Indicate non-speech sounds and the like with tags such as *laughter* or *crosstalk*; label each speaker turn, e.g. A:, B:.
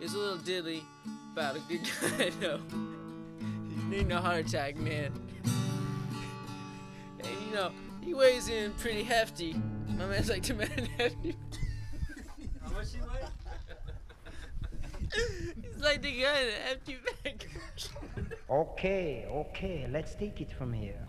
A: It's a little dilly about a good *laughs* guy, though. He's needing a heart attack, man. And you know, he weighs in pretty hefty. My man's like *laughs* two man hefty.
B: How much he weigh? *laughs*
A: He's like the guy in the hefty bag.
C: Okay, okay, let's take it from here.